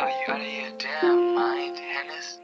Are you out of your damn mind, Hennis?